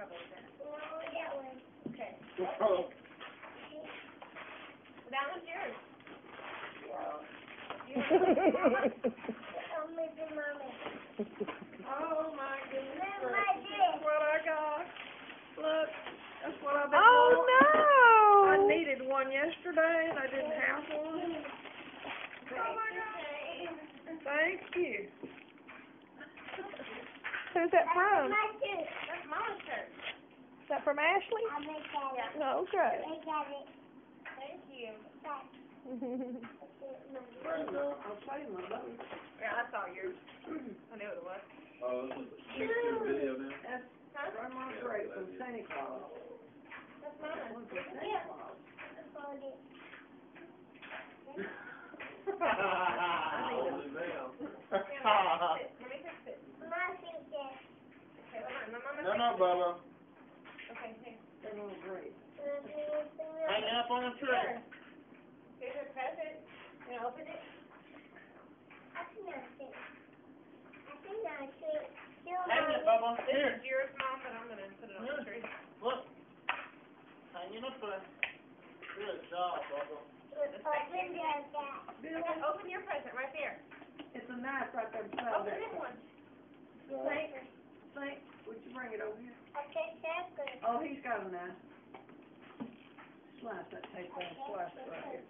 trouble with that. No, that one. Okay. Oh, That one's yours. I'm missing mommy. Oh, my goodness. Look at my gracious. That's what I got. Look, that's what I've been Oh wanting. I needed one yesterday and I didn't have one. Oh my God. Thank you. Who's that That's my too. That's Mama's shirt. Is that from Ashley? I make that it. No, okay. I got it. Thank you. I'll say my boat. Yeah, I saw yours. I knew what it was. Oh, this is a picture video now? That's Huh? Grandma Grace from Santa Claus. That's mine. One from Santa Yeah. Claus. Hold it. Hold it. Let me fix it. My sister. Okay, hold on. My mama No, no, Bubba. Okay, here. Grace. Hang up on the tree. Here's your present. You wanna open it? I think I see. I think I see. Still Hang it, mommy. Bubba. This Here, is yours, Mom, but I'm gonna put it on the tree. look. Hang it up there. Good job, Bubba. Open like open your present right there. It's a knife right there Open this one. Saint, Saint, would you bring it over here? I think that's good. Oh, he's got a knife. Slice that tape down, slice it right here.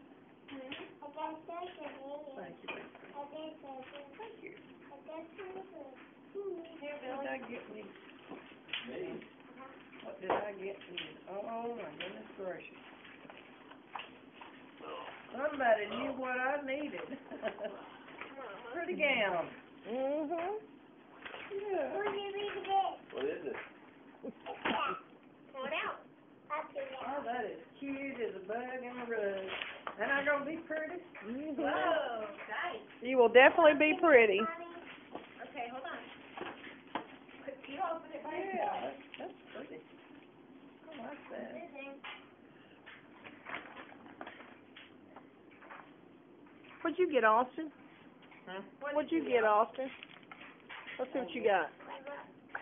I got something in it. Thank you. I got something. Thank you. I got something. Here, What Billy. did I get me? Me? What did I get me? Oh, my goodness gracious. Somebody knew what I needed. Pretty gown. Mhm. Yeah. Who did you read it? What is it? Yeah. Pull it out. I see. Oh, that is cute as a bug in a rug. And I gonna be pretty? Mhm. Whoa, nice. You will definitely be pretty. Okay, hold on. You open it by Yeah, yourself. that's, that's pretty. I like that. What'd you get, Austin? Huh? What'd you get, Austin? Let's see what you got.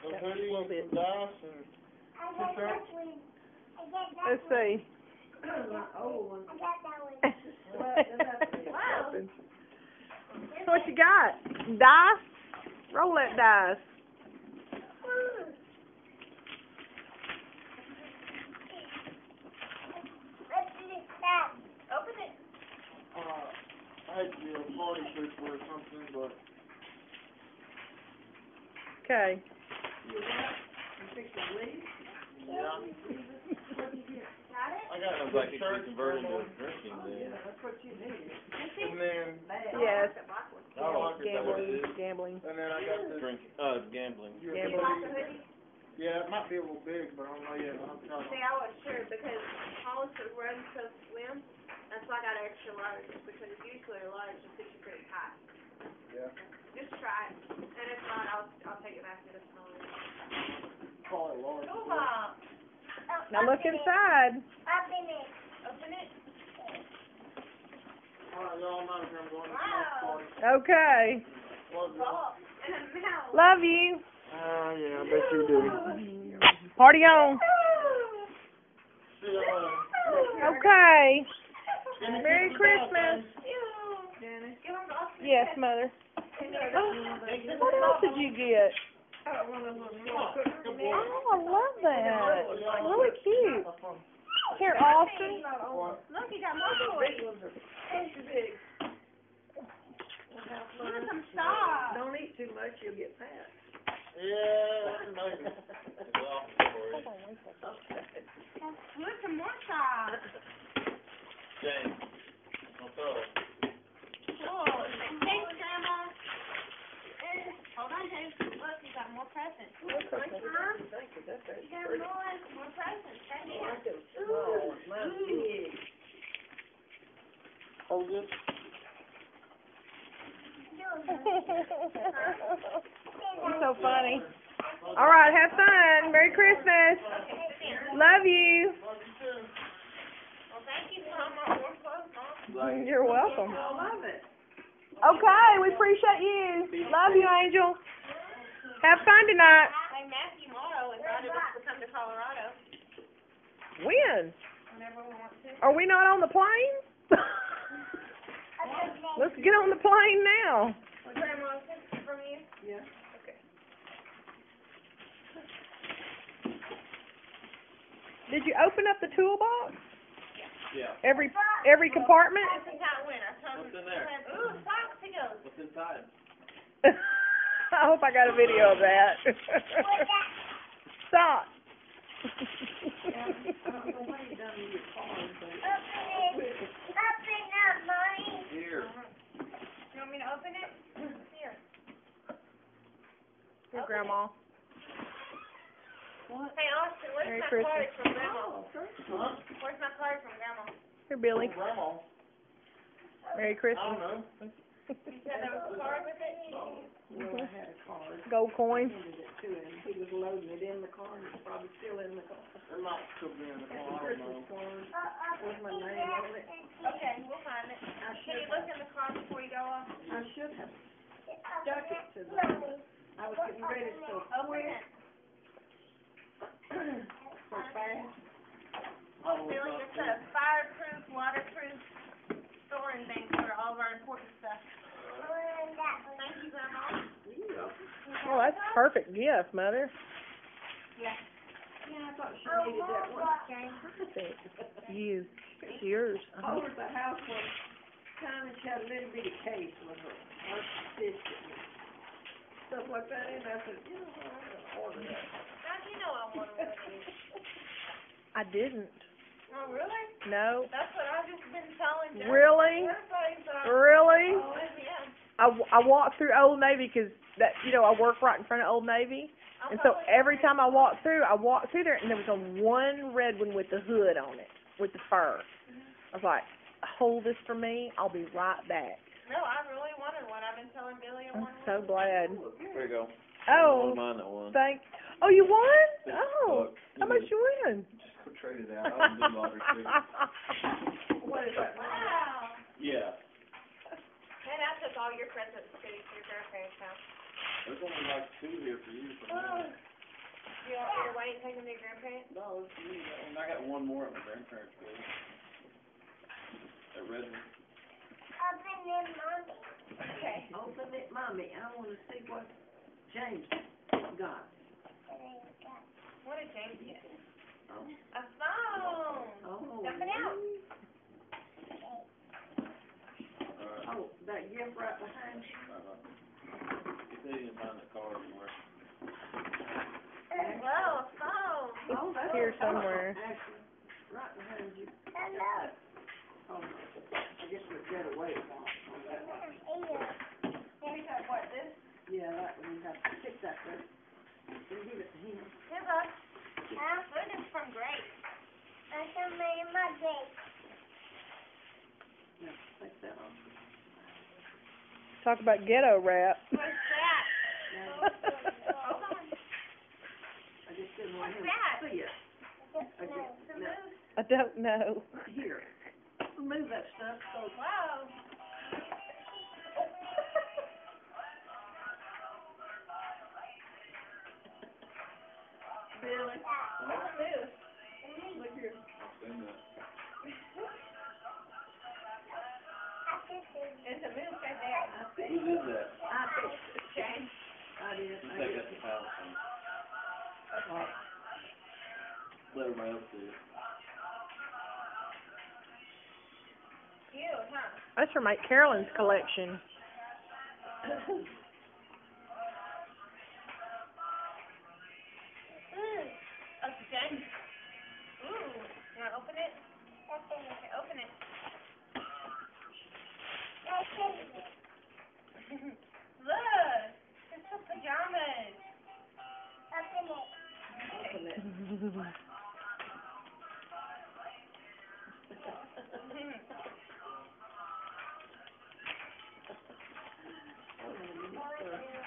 A That hoodie, some dice, and I got that one. I got that Let's see. My old one. I got that one. Wow. What you got? Dice? Roll that dice. Let's do this fast. Open it. uh, I had to a party something, but Okay. You what? You fix the leaf? yeah. Got it? I got a Looks like it shirt could be converted from into drinking Yeah, then. that's what you need. And then, Yes. The. I don't like it that way. Gambling, gambling, And then I got this. Drink, uh, gambling. your Do you Gambling. hoodie? Yeah, it might be a little big, but I don't know yet. I'm trying See. I was sure because Hollister runs so slim, that's why I got extra large, because usually a large just fits you pretty tight. Yeah. Just try it, and if not, I'll, I'll take it back to the smaller. Call it large. Cool. Now look inside. Open it. Open it. All right, y'all, I'm out of here. I'm going to the Wow. Okay. Love y'all. Oh, and a mouse. Love you. Ah, yeah, I bet you do. Party on. See y'all later. Okay. Merry keep the dog, Christmas. Jenny? Give him the Yes, mother. What else did you get? Oh, one of them. Come on, good boy. I love that. Really cute. Here, Austin. Look, you got more toys. Big ones are extra big. Look, some socks. Don't eat too much, you'll get fat. Yeah, maybe. Well, for it. Look, some more socks. James, what's up? Cool. Thanks, Grandma. Hold on, James. Look, you got more presents. Thank you, that's very You got pretty. more, more presents. Right I here. like them small. Mine's big. Oh, good. You're so funny. All right, have fun. Merry Christmas. Love you. Well, thank you for my more clothes, Mom. You're welcome. I love it. Okay, we appreciate you. Love you, Angel. Have fun tonight. Hey, Matthew Morrow invited us to come to Colorado When? Whenever we want to. Are we not on the plane? Let's get on the plane now. Grandma, from you? Yeah. Did you open up the toolbox? Yeah. Every every compartment? This is how went. I What's in there? I said, Ooh, popsicles. What's inside? I hope I got a video of that. Stop. I don't know what you done with your car, but Open it. Open up, mommy. Here. You want me to open it? Here. Here, Grandma. Hey, Austin, where's Merry my Christmas. card from Grandma? Huh? Where's my card from Grandma? Here, Billy. From Grandma. Merry Christmas. I don't know. You said there was a card with it? Well, I had a card. Gold coin. Handed it to him. He was loading it in the car, and it's probably still in the car. It might still be in the car, I don't Christmas card. Uh, With my name on it. Okay, we'll find it. I Can you look have, in the car before you go off? I should have stuck it to the, I was getting ready to Open it. so fast. Oh, Billy, it's a fireproof, waterproof storing thing for all of our important stuff. Thank you, Grandma. Oh, that's a perfect gift, Mother. Yeah, I thought she oh, needed that one. Perfect. You. It's yours. Oh, Over at the house one time, and she had a little bitty case with her, her biscuit stuff like that, and I said, you know what, I'm gonna order that. How'd you know I wanted one of these? I didn't. Oh, really? No. That's what I've just been telling Jeff. Really? Really? oh, yeah. I, w- I walked through Old Navy 'cause that you know I work right in front of Old Navy, and so every time I walked through, I walked through there and there was a one red one with the hood on it, with the fur. Mm-hmm. I was like, hold this for me. I'll be right back. No, I really wanted one. I've been telling Billy I I'm wanted so one. glad. There you go. Oh, One of mine that won. thank. Oh, you won? Fifty Oh, bucks. how much you win? Just go trade it out. I don't do lottery tickets. What is that? Wow. Yeah. Man, I took all your presents to your grandparents' house. There's only like two here for you. For oh. me. You want me to wait and take them to your grandparents? No, it's you. That one. I got one more at my grandparents' place. That red one. Open it, mommy. Okay. Open it, mommy, I wanna see what James got. What did James get? Oh. A phone. Oh. Dump it out. Alright. Oh, that gift right behind you. Uh-huh. You said you didn't find the card somewhere. Whoa, a phone. Oh, that's here somewhere. Actually, right behind you. Hello. Oh, I guess we get away from that one. You got what, this? Yeah, that one, you have to stick that there. And give it to him. Here's a, uh, food is from Grace. I can make my bake. Yeah, take that off. Talk about ghetto rap. What's that? I don't know. here. Move that stuff Wow. Billy, What's moose? look here. It's a. I Who that? I. James. I did, You I take did. that to Palestine. Oh, Let everybody else see it. Huh? That's from Mike Carolyn's collection. Mm, Ooh. Oh, James. Ooh. You wanna open it? Okay, open it. It.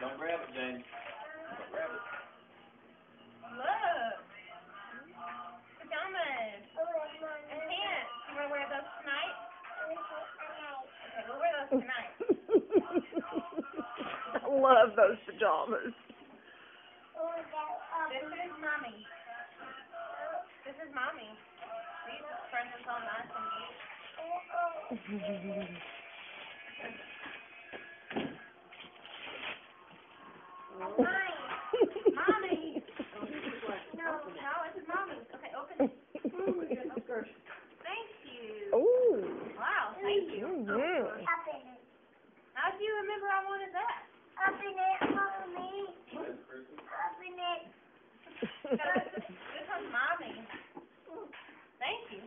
Don't grab it, James. Don't grab it. Look. Pajamas. And pants. You wanna wear those tonight? Okay, we'll wear those tonight. I love those pajamas. These presents all nice and neat. Mommy! No, no, it's mommy's. Okay, open it. Thank you. Ooh. Wow, thank you. Mhm. Open it. How do you remember I wanted that? Open it, mommy. Open it. This one's mommy. Thank you.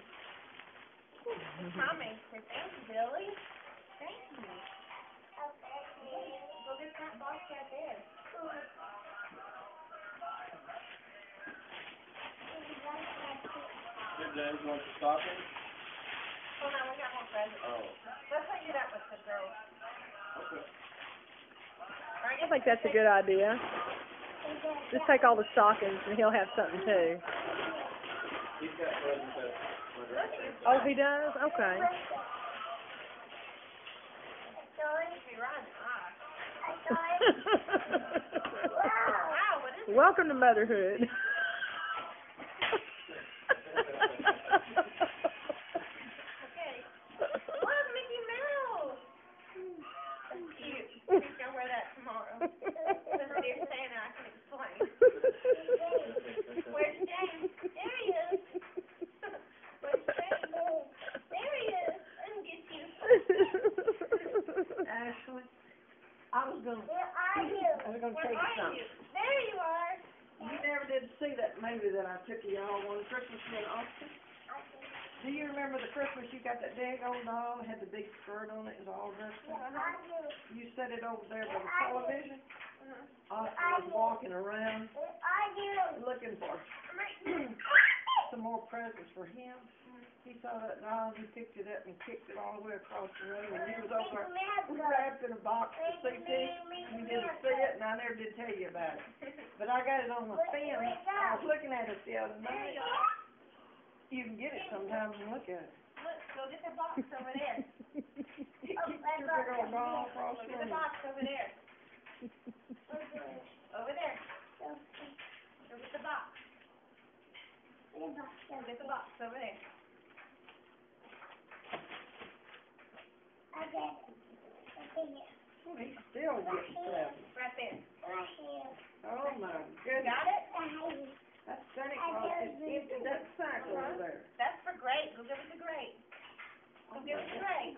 Mommy, say thank you, Billy. Thank you. Open it. Go get that box right there. Here, James, you want your stocking? Oh, no, we got more presents. Oh, Let's hang it up with the girls. okay. I I guess think that's a good idea. Just take all the stockings and he'll have something too. He's got presents at my grandparents'. Oh, he does? Okay. be riding high. Wow. Wow, what is it? Welcome to motherhood. Okay. Look, Mickey Mouse. That's cute. I think I'll wear that tomorrow. Since dear Santa, I can explain. Where's James? There he is. Where's James? There he is. Let him get you. Ashley, I was gonna, Where are you? I was gonna Where tell you are something. you? There you are. You did see that movie that I took you all on Christmas in Austin? Do you remember the Christmas you got that big old doll, had the big skirt on it, it was all dressed up? You? Set it over there by the television? Mhm. Austin was walking around looking for some more presents for him. He saw that doll, he picked it up and kicked it all the way across the room, and he was over wrapped in a box of CT. You didn't see it, and I never did tell you about it. But I got it on my film. I was looking at it the other night. You can get it sometimes and look at it. Look, go get the box over there. Oh, you kicked your big old doll across Go get the box over there. Over there. Go get the box. Go get the box over there. Oh, still. Right there. Oh, my goodness. got it? That's for great. Give it to great. Give it to great.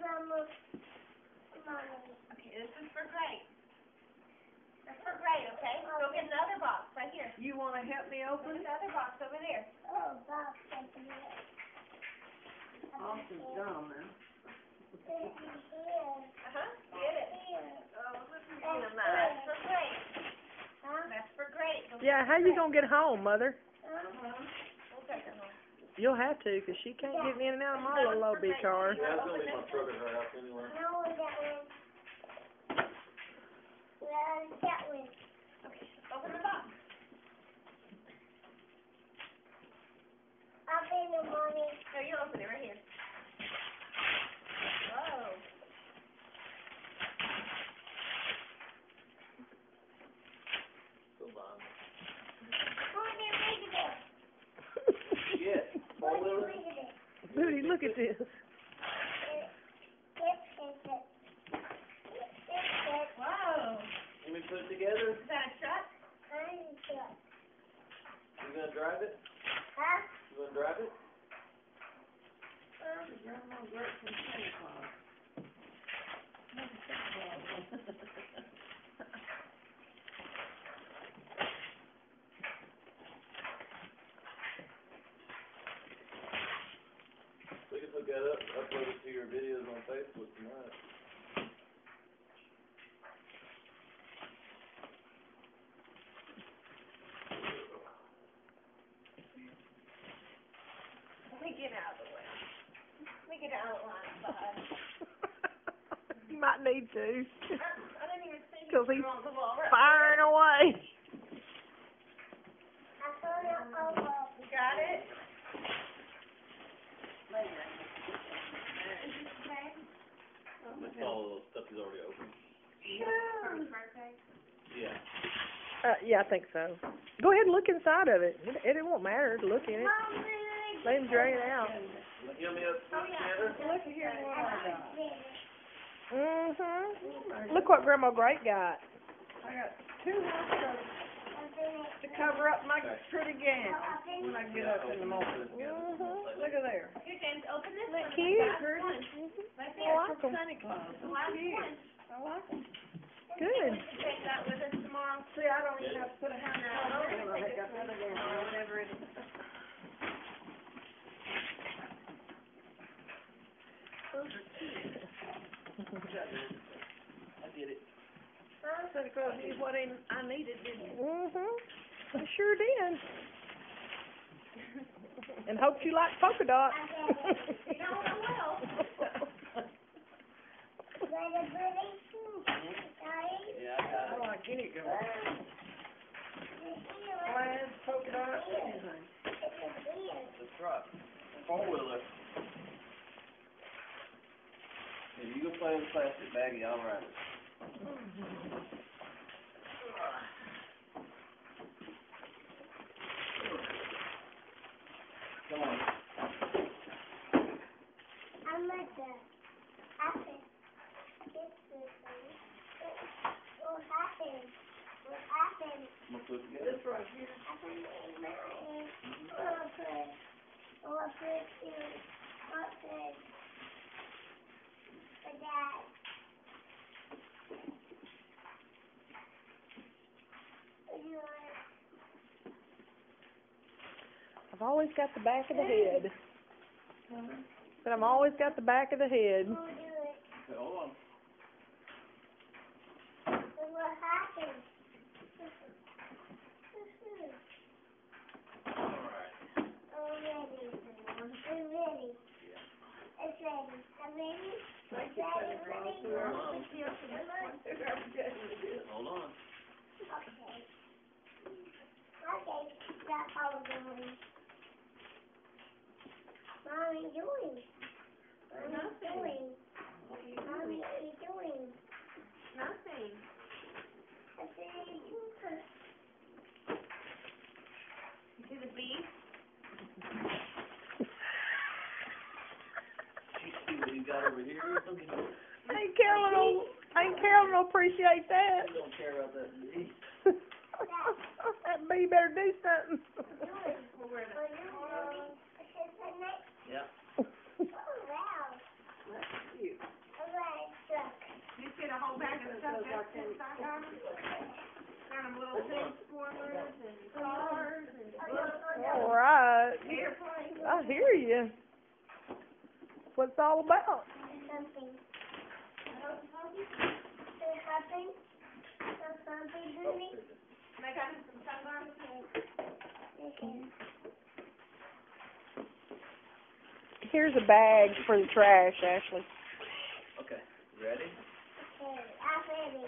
Okay, this is for great. That's for great, okay? Go get another box right here. You wanna help me open get another box over there. Oh, Bob, something here. Austin's dumb, man. Uh-huh. Get it. Here. Oh, listen to him. That's for great. Huh? That's for great. Yeah, how you gonna get home, mother? Uh-huh. We'll take it home. You'll have to, 'cause she can't get me in and out of my little old bitch car. Yeah, it's gonna leave my truck at her house anyway. No, that one. That one. Okay, open the box. Open the mommy. No, you open it right here. Whoa. So in in look. Booty, look at this. This is it. This is it. Whoa. Let me put it together. Is that a truck? You gonna drive it? Huh? You gonna drive it? Grandma great from Santa Claus. We can hook that up, and upload it to your videos on Facebook tonight. Let me get out of the way. Let me get out of the line, bud. you might need to. I didn't even see you 'Cause he's on the wall. Right. Firing away. I found it over. You got it? It's all of those stuff is already open. For his birthday? Yeah. Uh, yeah, I think so. Go ahead and look inside of it. It, it won't matter to look in it. Let him drain it out. Give me a, Sandra? Look at here what I got. Mhm. Look what Grandma Great got. I got two to cover up my pretty gown when I get up in the morning. Mhm. Look at there. Here, James, open this Isn't that one. cute? Last one. Right I there. like 'em. Santa Claus. The last Cute. one. I like them. Good. Take that with us tomorrow. See, I don't even have to put a hat No, on we're when gonna I take pick this up one, the or gown. whatever it is. I get it. Santa Claus knew what I I needed, didn't he? Mhm. I sure did. And hoped you like polka dots. You know, I will. Yeah, I got it. like color. Plaids, polka dots, anything. That's right. Four wheeler. If you go play with plastic baggie, I'll. Come on. I'm at the happen. This is what happened. What happened? I'm gonna put it together. This right here. Happened in my good. Good too. Good. For dad. You are I've always got the back of the head. But I've always got the back of the head. who do it? Okay, hold on. What happened? Alright. Oh, ready. We're ready. It's ready. I'm ready. Thank you, Santa Claus. Whoever, whoever gave me this. Hold on. Okay. Okay, that's how we're doing. Mommy, doing? What are you doing? Mommy, what are you doing? Nothing. I said? You see the bee? You got over here or? Ain't Carolyn oh, will, ain't Carolyn will appreciate that. I don't care about that. bee. that bee better do something. We'll wear What are you doing? I said, good night. Yeah. Oh, wow. That's cute. All right, look. You see the whole back of the stuff that's inside of them? Got them little things, spoilers and cars and books, All right. airplanes. I hear you. That's what it's all about. Something. Say something. Say something to me. And I got him some sunglasses. Okay. Here's a bag for the trash, Ashley. Okay. Ready? Okay, I'm ready.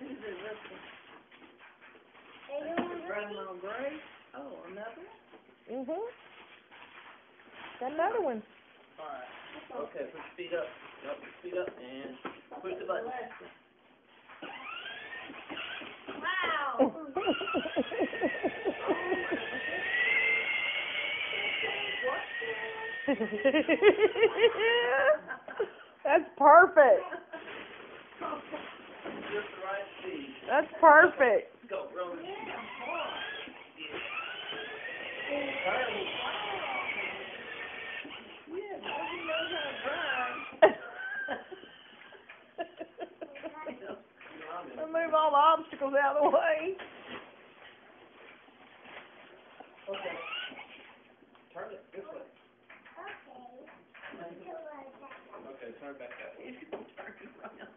Who's it, Rusty? Are you ready? Grandma Gray? Oh, another? Mhm. Got another one. Alright. Okay, put your feet up. Yep, put your up and push the button. Wow. That's perfect. Just the right speed. That's perfect. Go, Roman. Yeah, boy, he knows how to drive. We'll move all the obstacles out of the way. Okay. Turn it this way. Okay. You like that. Okay, turn back that way. He's gonna turn around.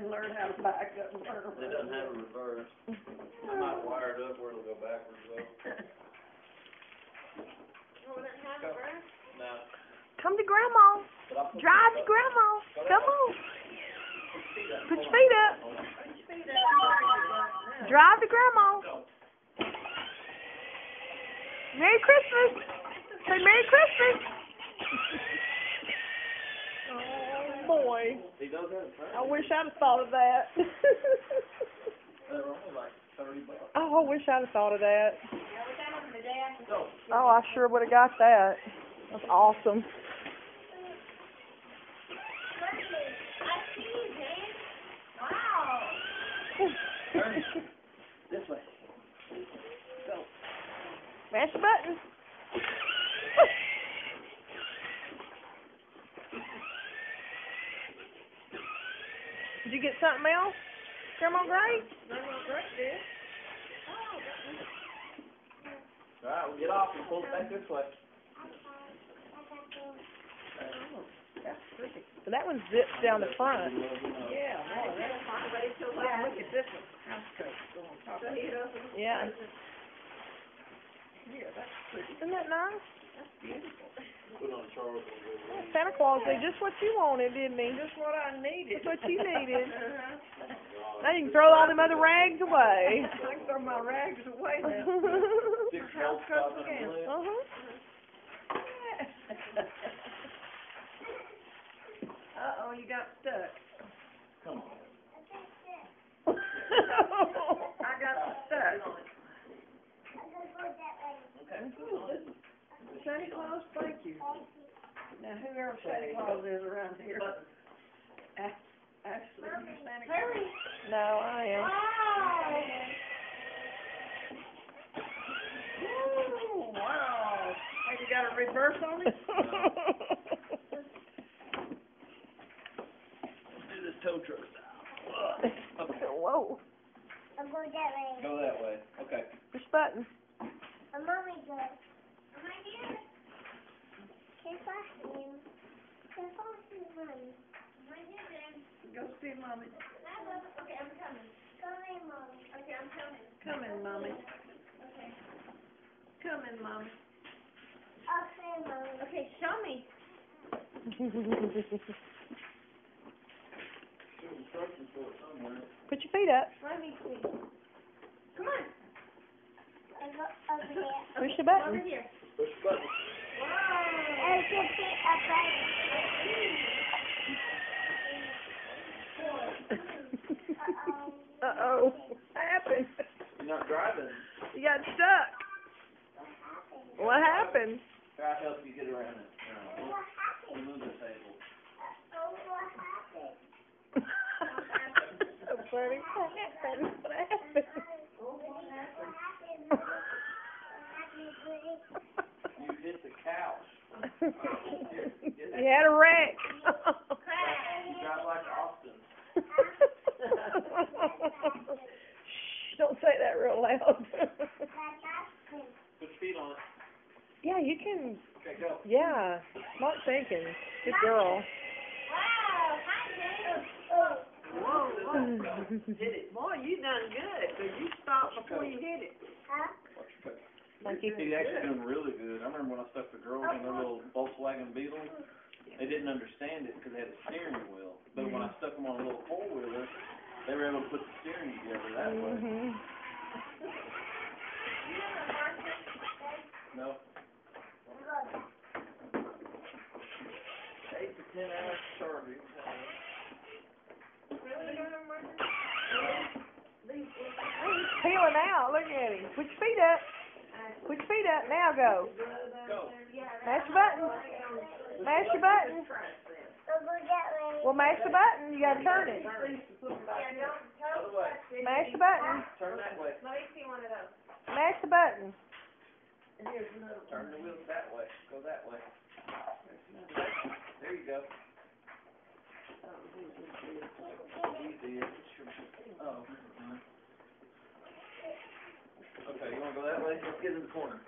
He hasn't learned how to back up and turn around. It doesn't have a reverse. I might wire it up where it'll go backwards though. Oh, that has a brush? No. Come to Grandma. But I'll put Drive to Grandma. Come on. Put your feet up. Drive to Grandma. Merry Christmas. Say Merry Christmas. Boy. He does have a. I wish I'd have thought of that. They're only like thirty bucks. oh, I wish I'd have thought of that. Yeah, we got them the day after. So, Oh, I sure would have got that. That's awesome. Mommy, I see you, Dan. Wow. this way. Mash the button. Did you get something else, Grandma Grace? Alright, we'll get off and pull it back this way. So that one zips down the front. Yeah, boy, that's fine. Yeah, look at this one, house coat, go on top of it. Yeah. Yeah, that's pretty, Isn't that nice? that's beautiful. Put on Charles and go. Yeah, Santa Claus did just what you wanted, didn't he? Just what I needed. Just what you needed. Now you can throw all them other rags away. I can throw my rags away now. Six health spots on uh-huh. Uh-oh, you got stuck. Come on. I got stuck. Okay. Santa Claus, thank you. Now, who else Santa Claus is around here? A- Ashley, you Santa Claus? no, I am. Ooh, wow. Have you got a reverse on it? Do this tow truck style. Whoa. I'm going that way. Go that way. Okay. Push button. And mommy goes. Am I here? Can I see you? Can I see mommy? Am I here then? Go see mommy. Okay, I'm coming. Come in, mommy. Okay, I'm coming. Come in, mommy. Okay. Come in, mommy. Okay, mommy. Okay, show me. There's instructions for it somewhere. Put your feet up. Let me see. Come on. Over, over. Push the Over button. here. Push the button. I can see a Uh-oh. What happened? You're not driving. You got stuck. What happened? Try to help you get around it. Uh, What happened? Move the table. What happened? so funny. What happened? What happened? What happened? What happened, Grace? You hit the couch. you had a wreck. You drive like Austin. Shh, don't say that real loud. What happened? Put your feet on it. yeah, you can. Okay, go. Yeah, smart thinking. Good girl. Wow. Hi, Dan. Oh, Whoa, whoa. Did it. Boy, you done good, 'cause you stopped before you hit it. huh? Watch your foot. Thank. He's actually doing really good. I remember when I stuck the girls in their little Volkswagen Beetle, they didn't understand it because they had a steering wheel. But when I stuck them on a little four wheeler, they were able to put the steering together that way. Mhm. No, eight to ten hours charging. He's peeling out. Look at him. Put your feet up. Put your feet up. Now go. Go. Mash your button. Mash your button. Well, mash the button. You gotta turn it. Mash the button. Mash the button. Turn the wheels that way. Go that way. There you go. Oh. Okay, you wanna go that way? Let's get in the corner.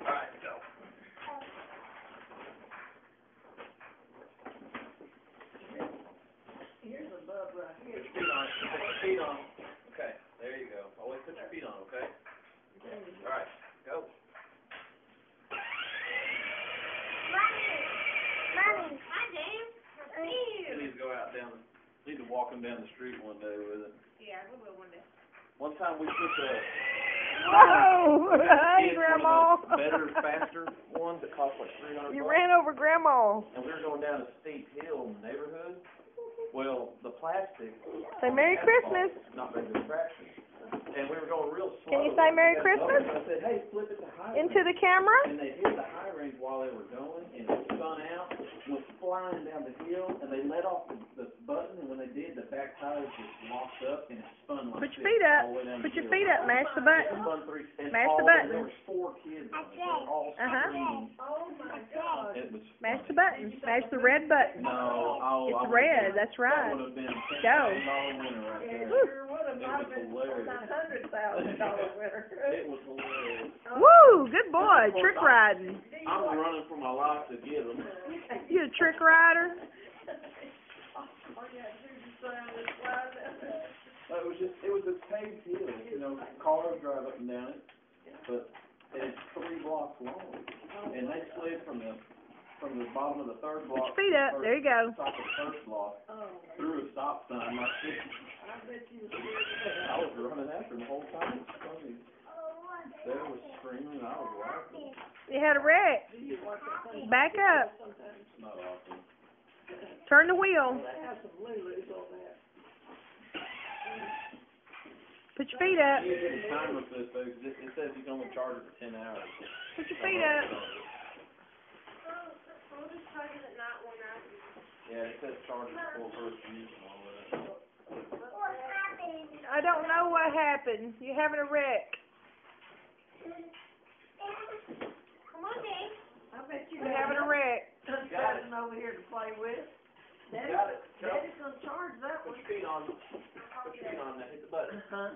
Alright, go. Here's a bub right here. Put your feet on it. Put your feet on. Okay, there you go. Always put your feet on, okay? Alright, go. Mommy. Mommy. Hi, Dan. You need to go out down, need to walk him down the street one day with it. Yeah, we will one day. One time we took a, Whoa! Hey, Grandma. the better, faster ones that cost like three hundred You ran over Grandma. And we were going down a steep hill in the neighborhood. Well, the plastic. Say Merry Christmas. Not very good traction. And we were going real slow. Can you say Merry And Christmas? I said, hey, flip it to high Into range." the camera. And they hit the high range while they were going, and it spun out, went flying down the hill, and they let off the, the button, and when they did, the back tires just locked up, and it spun like Put your feet up. all the way down Put your feet up. Mash the button. spun three, and Mash the button. and there was four kids on it, they were all Uh-huh. Oh my God. It was Mash the button. Mash the red button. No, oh, It's I would've red. been- That's That right. would have been ten Go. winner right It sure would have, It was hilarious. a hundred thousand dollar winner. It was hilarious. Woo! Good boy. Trick riding. I was running for my life to get them. You a trick rider? All you had to do was sit down and slide down there. It was just, it was a paved hill, you know, cars drive up and down it, but it's three blocks long. And they slid from the, from the bottom of the third Put block. your feet up. There you go. Top of the first block, through a stop sign, like this. I bet you was scared to death. I was running after them the whole time. It's funny. They was screaming, I was laughing. You had a wreck. You watch that thing Back up. sometimes. It's not awesome. Turn the wheel. They have some Lulus on that. Put your feet up. You get a timer for this, though, 'cause it, it says you can only charge it for ten hours. Put your feet up. We'll just charge it at night when I. Yeah, it says charge for first use and all that. I don't know what happened. You're having a wreck. Come on, Dave. I bet you. You're having a wreck. Something over here to play with. Medic, Got it. Joe. gonna charge that one. Put your feet on, put your feet on that, hit the button. Uh-huh.